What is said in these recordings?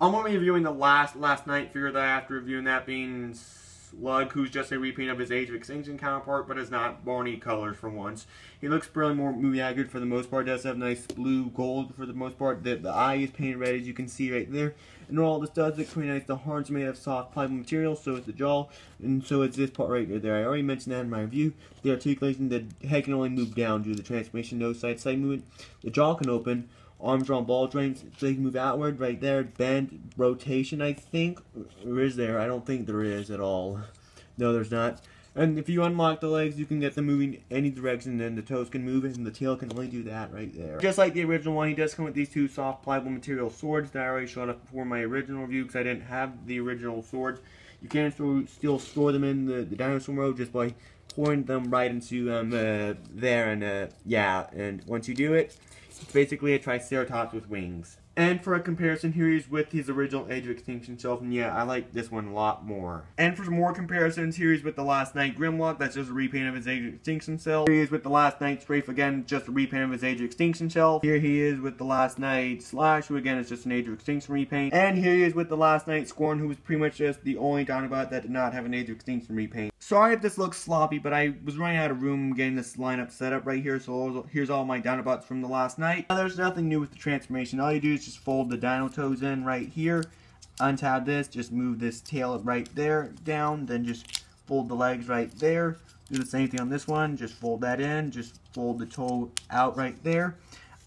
I'm only reviewing the last Last Knight figure that after reviewing that being Slug, who's just a repaint of his Age of Extinction counterpart, but is not Barney colors for once. He looks really more movie accurate for the most part. Does have nice blue gold for the most part. The, the eye is painted red, as you can see right there. And all this does pretty nice. The horns made of soft plywood material, so is the jaw, and so is this part right there. I already mentioned that in my review. The articulation, the head can only move down due to the transformation, no side-side movement. The jaw can open. Arms on ball joints, so they can move outward right there. Bend, rotation, I think. Or is there? I don't think there is at all. No, there's not. And if you unlock the legs, you can get them moving any direction, and the toes can move, and the tail can only do that right there. Just like the original one, he does come with these two soft pliable material swords that I already showed up before my original review, because I didn't have the original swords. You can still store them in the, the dinosaur mode just by pouring them right into um, uh, there, and uh, yeah, and once you do it, it's basically a Triceratops with wings. And for a comparison, here he's with his original Age of Extinction shelf, and yeah, I like this one a lot more. And for more comparisons, here he's with the Last Knight Grimlock, that's just a repaint of his Age of Extinction shelf. Here he is with the Last Knight Strafe, again, just a repaint of his Age of Extinction shelf. Here he is with the Last Knight Slash, who again is just an Age of Extinction repaint. And here he is with the Last Knight Scorn, who was pretty much just the only Dinobot that did not have an Age of Extinction repaint. Sorry if this looks sloppy, but I was running out of room getting this lineup set up right here, so here's all my Dinobots from the Last Knight. Now, there's nothing new with the transformation. All you do is just fold the Dino toes in right here, untab this, just move this tail right there down, then just fold the legs right there. Do the same thing on this one, just fold that in, just fold the toe out right there.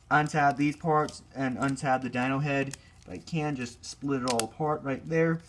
Untab these parts and untab the dino head. If I can, just split it all apart right there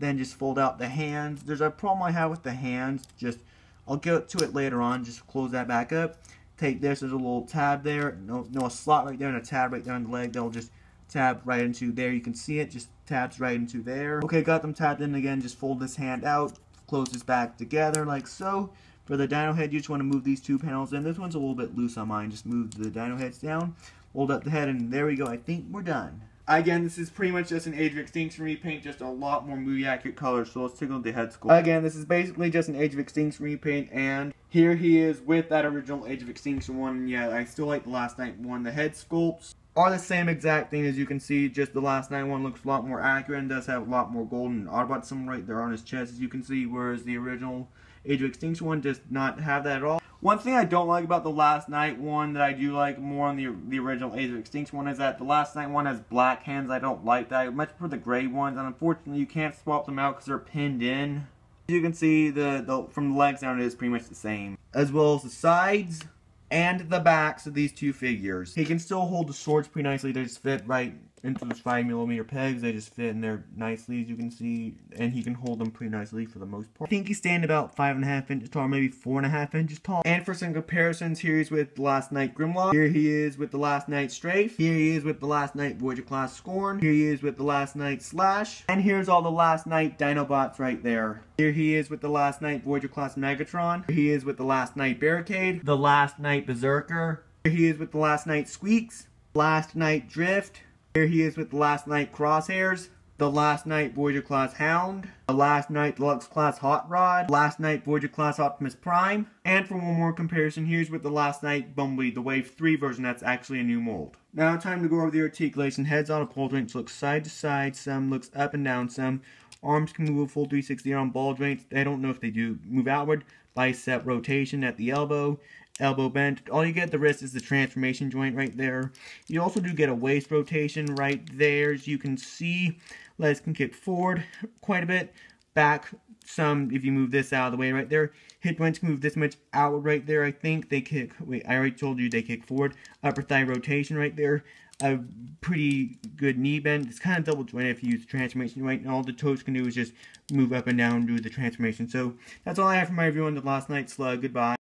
then just fold out the hands. There's a problem I have with the hands. Just I'll get to it later on. Just close that back up. Take this. There's a little tab there. No, no, a slot right there and a tab right there on the leg. They'll just tab right into there. You can see it. Just tabs right into there. Okay, got them tabbed in again. Just fold this hand out. Close this back together like so. For the dino head, you just want to move these two panels in. This one's a little bit loose on mine. Just move the dino heads down. Hold up the head, and there we go. I think we're done. Again, this is pretty much just an Age of Extinction repaint, just a lot more movie accurate colors. So let's take a look at the head sculpt. Again, this is basically just an Age of Extinction repaint, and here he is with that original Age of Extinction one. Yeah, I still like the Last Knight one. The head sculpts are the same exact thing as you can see, just the Last Knight one looks a lot more accurate and does have a lot more gold golden Autobot some right there on his chest, as you can see, whereas the original Age of Extinction one does not have that at all. One thing I don't like about the Last Knight one that I do like more on the the original Age of Extinction one is that the Last Knight one has black hands. I don't like that. I much prefer the gray ones, and unfortunately you can't swap them out because they're pinned in. As you can see, the, the from the legs down it is pretty much the same. As well as the sides and the backs of these two figures. He can still hold the swords pretty nicely. They just fit right into those 5 millimeter pegs. They just fit in there nicely, as you can see, and he can hold them pretty nicely for the most part. I think he's standing about 5.5 inches tall, maybe 4.5 inches tall. And for some comparisons, here he's with the Last Knight Grimlock. Here he is with the Last Knight Strafe. Here he is with the Last Knight Voyager Class Scorn. Here he is with the Last Knight Slash. And here's all the Last Knight Dinobots right there. Here he is with the Last Knight Voyager Class Megatron. Here he is with the Last Knight Barricade. The Last Knight Berserker. Here he is with the Last Knight Squeaks. Last Knight Drift. Here he is with the Last Knight Crosshairs, the Last Knight Voyager Class Hound, the Last Knight Deluxe Class Hot Rod, Last Knight Voyager Class Optimus Prime, and for one more comparison, here's with the Last Knight Bumblebee, the Wave 3 version that's actually a new mold. Now time to go over the articulation. Heads on a pole joint looks side to side, some looks up and down some. Arms can move a full 360 on ball joints. I don't know if they do move outward. Bicep rotation at the elbow elbow bent. All you get at the wrist is the transformation joint right there. You also do get a waist rotation right there. As you can see, legs can kick forward quite a bit, back some if you move this out of the way right there. Hip joints can move this much out right there. I think they kick, wait, I already told you they kick forward. Upper thigh rotation right there. A pretty good knee bend. It's kind of double jointed if you use the transformation joint. And all the toes can do is just move up and down, do the transformation. So that's all I have for my review on the Last Knight Slug. Goodbye.